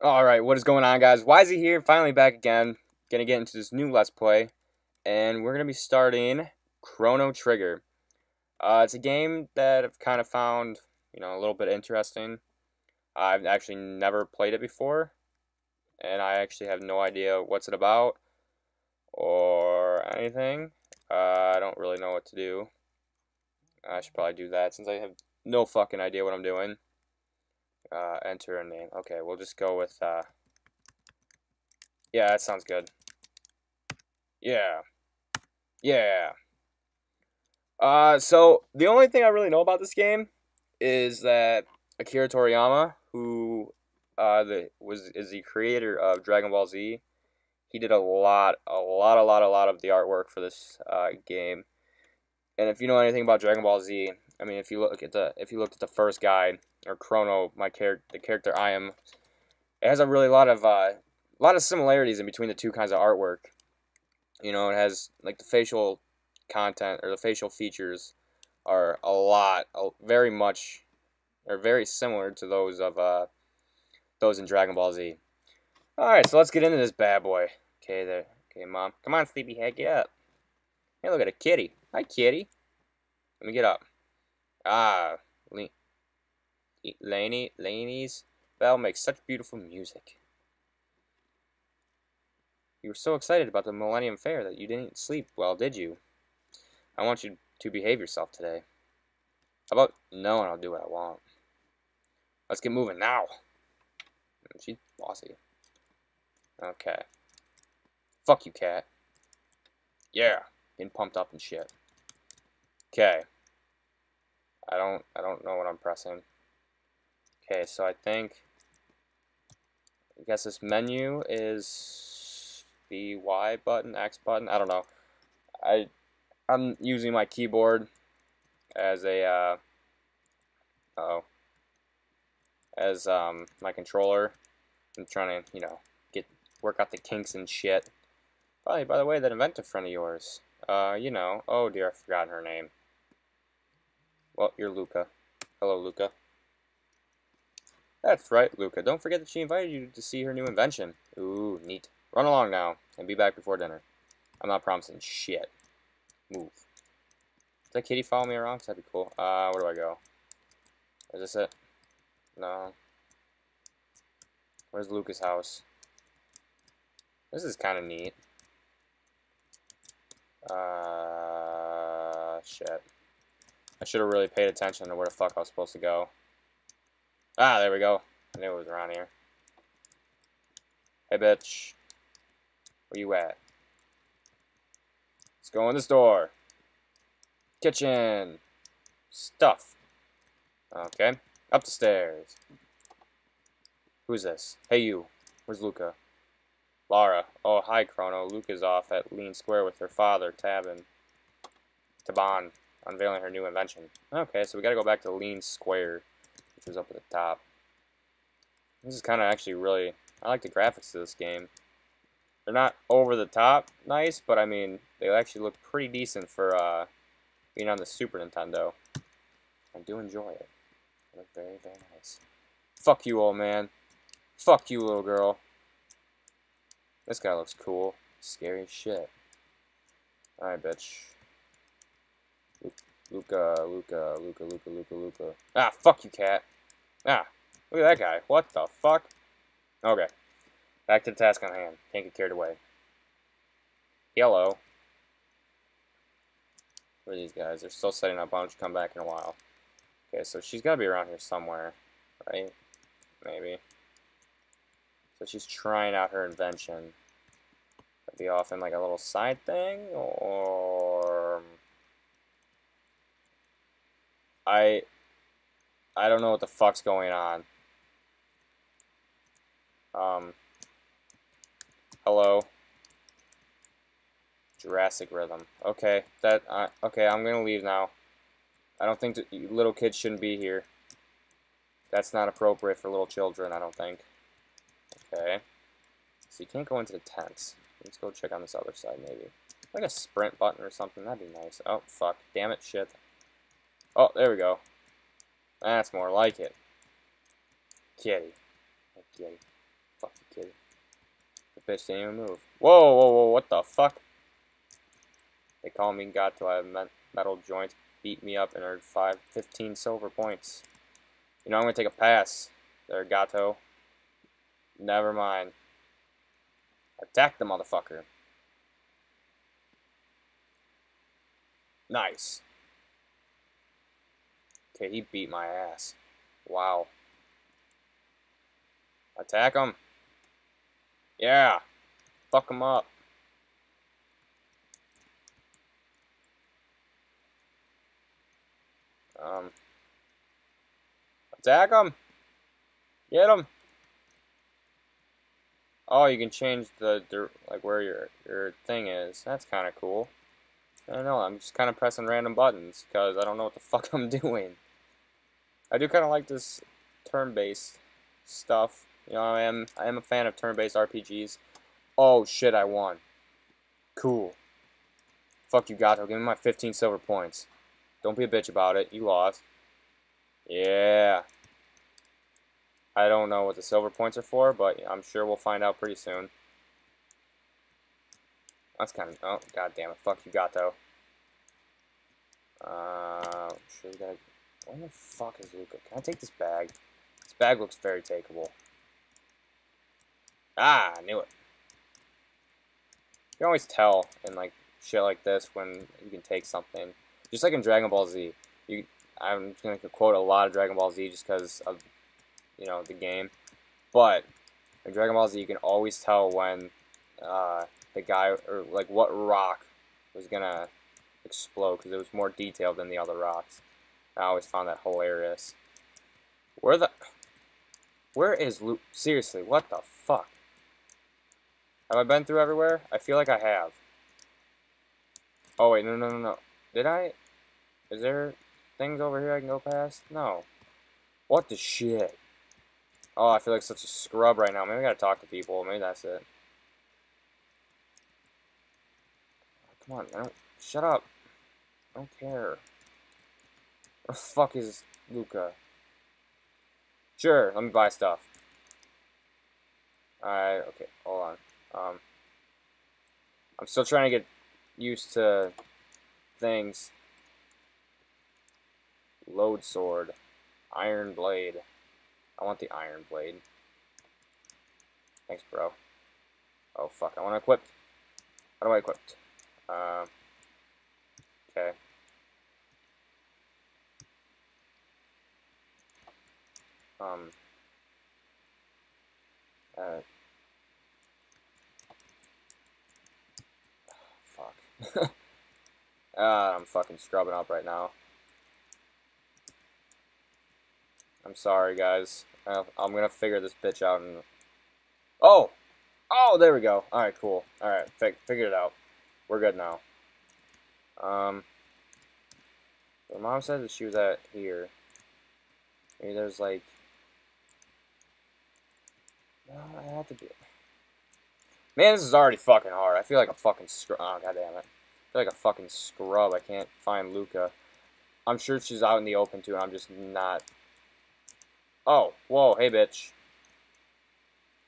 Alright, what is going on guys? Wisey here, finally back again. Gonna get into this new Let's Play. And we're gonna be starting Chrono Trigger. Uh, it's a game that I've kind of found, you know, a little bit interesting. I've actually never played it before. And I actually have no idea what's it about. Or anything. Uh, I don't really know what to do. I should probably do that since I have no fucking idea what I'm doing. Uh, enter a name. Okay, we'll just go with, uh, yeah, that sounds good. Yeah. Yeah. Uh, so, the only thing I really know about this game is that Akira Toriyama, who, uh, the, was, is the creator of Dragon Ball Z, he did a lot, a lot, a lot, a lot of the artwork for this, uh, game. And if you know anything about Dragon Ball Z, I mean, if you look at the, if you looked at the first guide, or Chrono, my character, the character I am, it has a really lot of uh, lot of similarities in between the two kinds of artwork. You know, it has like the facial content or the facial features are a lot, very much, are very similar to those of uh, those in Dragon Ball Z. All right, so let's get into this bad boy. Okay, there. Okay, mom, come on, sleepyhead, get up. Hey, look at a kitty. Hi, kitty. Let me get up. Ah, Leene, Leene's Bell makes such beautiful music. You were so excited about the Millennium Fair that you didn't sleep well, did you? I want you to behave yourself today. How about no and I'll do what I want. Let's get moving now. She's bossy. Okay. Fuck you, cat. Yeah. Getting pumped up and shit. Okay. I don't I don't know what I'm pressing. Okay, so I think, I guess this menu is the Y button, X button, I don't know. I, I'm using my keyboard as a, uh, oh, as um, my controller. I'm trying to, you know, get work out the kinks and shit. Probably, by the way, that inventive friend of yours, uh, you know, oh dear, I've forgotten her name. Well, you're Lucca. Hello, Lucca. That's right, Lucca. Don't forget that she invited you to see her new invention. Ooh, neat. Run along now, and be back before dinner. I'm not promising shit. Move. Does that kitty follow me around? That'd be cool. Uh, where do I go? Is this it? No. Where's Lucca's house? This is kind of neat. Uh, shit. I should have really paid attention to where the fuck I was supposed to go. Ah, there we go. I knew it was around here. Hey, bitch. Where you at? Let's go in the store. Kitchen. Stuff. Okay. Up the stairs. Who's this? Hey, you. Where's Lucca? Lara. Oh, hi, Chrono. Lucca's off at Leene Square with her father, Tabin. Taban, unveiling her new invention. Okay, so we gotta go back to Leene Square which was up at the top. This is kind of actually really, I like the graphics of this game. They're not over the top nice, but I mean, they actually look pretty decent for uh, being on the Super Nintendo. I do enjoy it. They look very, very nice. Fuck you, old man. Fuck you, little girl. This guy looks cool. Scary as shit. Alright, bitch. Lucca, Lucca, Lucca, Lucca, Lucca, Lucca. Ah, fuck you, cat. Ah, look at that guy. What the fuck? Okay. Back to the task on hand. Can't get carried away. Yellow. Where are these guys? They're still setting up. Why don't you come back in a while? Okay, so she's got to be around here somewhere, right? Maybe. So she's trying out her invention. That'd be off in like a little side thing, or I I don't know what the fuck's going on. Um Hello. Jurassic Rhythm. Okay, that uh, okay, I'm going to leave now. I don't think that little kids shouldn't be here. That's not appropriate for little children, I don't think. Okay. So you can't go into the tents. Let's go check on this other side, maybe. Like a sprint button or something, that'd be nice. Oh, fuck. Damn it, shit. Oh, there we go. That's more like it. Kitty. kitty. Fucking kitty. The bitch didn't even move. Whoa, whoa, whoa, what the fuck? They call me God till I have metal joints, beat me up, and earned five, 15 silver points. You know, I'm going to take a pass there, Gato. Never mind. Attack the motherfucker. Nice. Okay, he beat my ass. Wow. Attack him. Yeah. Fuck him up. Um. Attack him. Get him. Oh, you can change the, like where your your thing is. That's kind of cool. I don't know. I'm just kind of pressing random buttons because I don't know what the fuck I'm doing. I do kind of like this turn-based stuff. You know, I am I am a fan of turn-based RPGs. Oh shit, I won. Cool. Fuck you, Gato. Give me my 15 silver points. Don't be a bitch about it. You lost. Yeah. I don't know what the silver points are for, but I'm sure we'll find out pretty soon. That's kind of... Oh, god damn it. Fuck you, Gato. Uh, sure we gotta... Where the fuck is Lucca? Can I take this bag? This bag looks very takeable. Ah, I knew it. You can always tell in like shit like this when you can take something. Just like in Dragon Ball Z. You, I'm going to quote a lot of Dragon Ball Z just because of, you know, the game. But in Dragon Ball Z, you can always tell when uh, the guy, or like what rock was going to explode because it was more detailed than the other rocks. I always found that hilarious. Where the... Where is Luke? Seriously, what the fuck? Have I been through everywhere? I feel like I have. Oh, wait, no, no, no, no. Did I? Is there things over here I can go past? No. What the shit? Oh, I feel like such a scrub right now. Maybe I gotta talk to people. Maybe that's it. Come on, I don't... Shut up. I don't care. The fuck is Lucca? Sure, let me buy stuff. Alright, okay, hold on. Um, I'm still trying to get used to things. Load sword. Iron blade. I want the iron blade. Thanks, bro. Oh, fuck. I want to equip. How do I equip? Uh, okay. Um. Uh. uh, I'm fucking scrubbing up right now. I'm sorry, guys. I'm gonna figure this bitch out and... Oh! Oh, there we go. Alright, cool. Alright, fig figured it out. We're good now. Um... My mom said that she was at here. Maybe there's like... I have to be... Man, this is already fucking hard. I feel like a fucking scrub. Oh, God damn it. I feel like a fucking scrub. I can't find Lucca. I'm sure she's out in the open, too, and I'm just not... Oh, whoa, hey, bitch.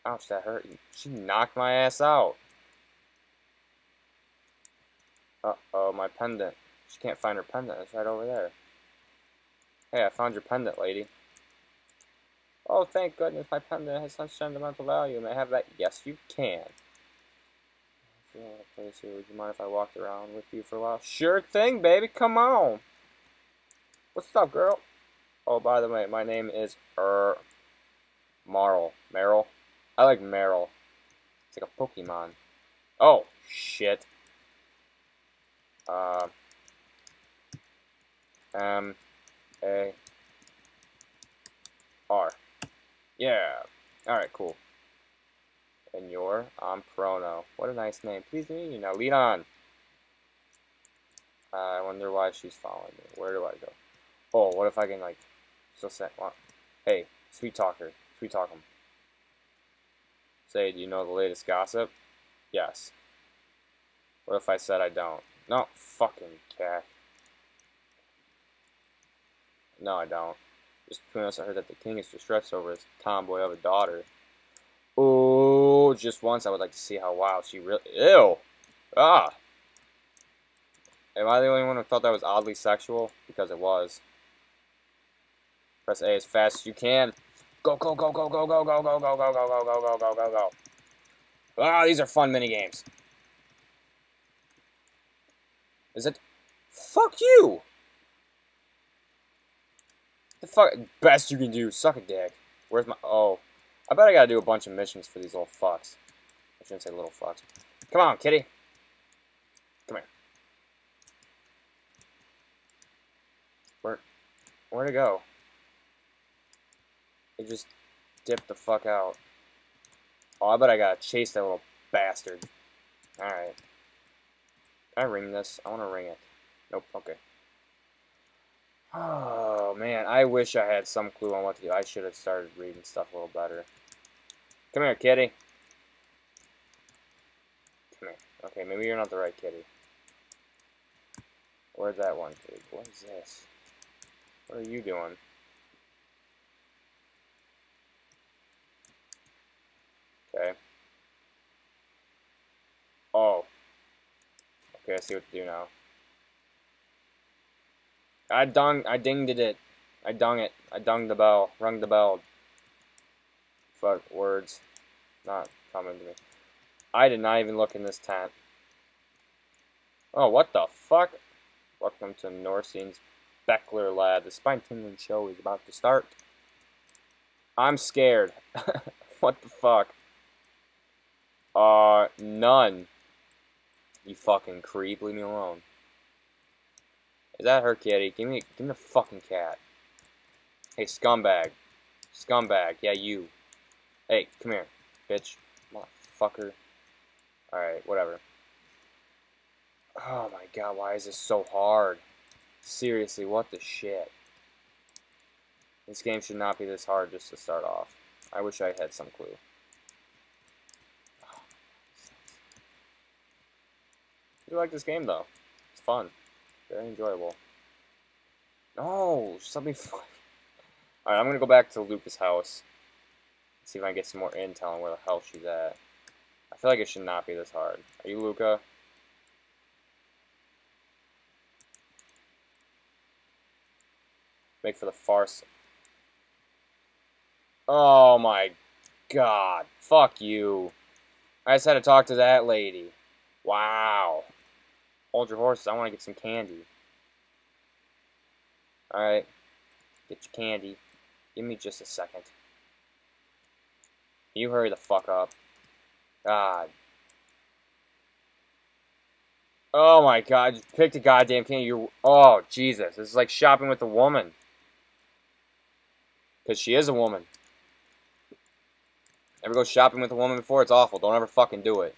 Ouch, that hurt. She knocked my ass out. Uh-oh, my pendant. She can't find her pendant. It's right over there. Hey, I found your pendant, lady. Oh, thank goodness, my pendant has such sentimental value. May I have that? Yes, you can If you want to place here. Would you mind if I walked around with you for a while? Sure thing, baby. Come on. What's up, girl? Oh, by the way, my name is Er Marle. Meryl. I like Meryl. It's like a Pokemon. Oh, shit. Uh, M A R. Yeah. Alright, cool. And your, I'm Chrono. What a nice name. Please meet you. Now lead on. Uh, I wonder why she's following me. Where do I go? Oh, what if I can, like, still say? Hey, sweet talker. Sweet talk him. Say, do you know the latest gossip? Yes. What if I said I don't? No, fucking cat. No, I don't. Just between us, I heard that the king is distressed over his tomboy of a daughter. Oh, just once I would like to see how wow she really. Ew. Ah. Am I the only one who thought that was oddly sexual? Because it was. Press A as fast as you can. Go, go, go, go, go, go, go, go, go, go, go, go, go, go, go, go, go. Ah, these are fun mini games. Is it? Fuck you! The fuck? Best you can do. Suck a dick. Where's my... Oh. I bet I gotta do a bunch of missions for these little fucks. I shouldn't say little fucks. Come on, kitty. Come here. Where... Where'd it go? It just dipped the fuck out. Oh, I bet I gotta chase that little bastard. Alright. Can I ring this? I want to ring it. Nope, okay. Oh, man, I wish I had some clue on what to do. I should have started reading stuff a little better. Come here, kitty. Come here. Okay, maybe you're not the right kitty. Where's that one, kitty? What is this? What are you doing? Okay. Oh. Okay, I see what to do now. I dung I dinged it. I dung it. I dung the bell. Rung the bell. Fuck words. Not coming to me. I did not even look in this tent. Oh, what the fuck? Welcome to Norsene's Bekkler Lab. The spine tingling show is about to start. I'm scared. what the fuck? Uh, none. You fucking creep. Leave me alone. Is that her kitty? Give me, give me the fucking cat. Hey, scumbag. Scumbag. Yeah, you. Hey, come here, bitch. Motherfucker. Alright, whatever. Oh my god, why is this so hard? Seriously, what the shit? This game should not be this hard just to start off. I wish I had some clue. I do like this game, though. It's fun. Very enjoyable. No, something. Alright, I'm gonna go back to Lucca's house. See if I can get some more intel on where the hell she's at. I feel like it should not be this hard. Are you Lucca? Make for the farce. Oh my god. Fuck you. I just had to talk to that lady. Wow. Hold your horses. I want to get some candy. Alright. Get your candy. Give me just a second. You hurry the fuck up. God. Oh my god, just picked a goddamn candy. You Oh, Jesus. This is like shopping with a woman. Because she is a woman. Ever go shopping with a woman before? It's awful. Don't ever fucking do it.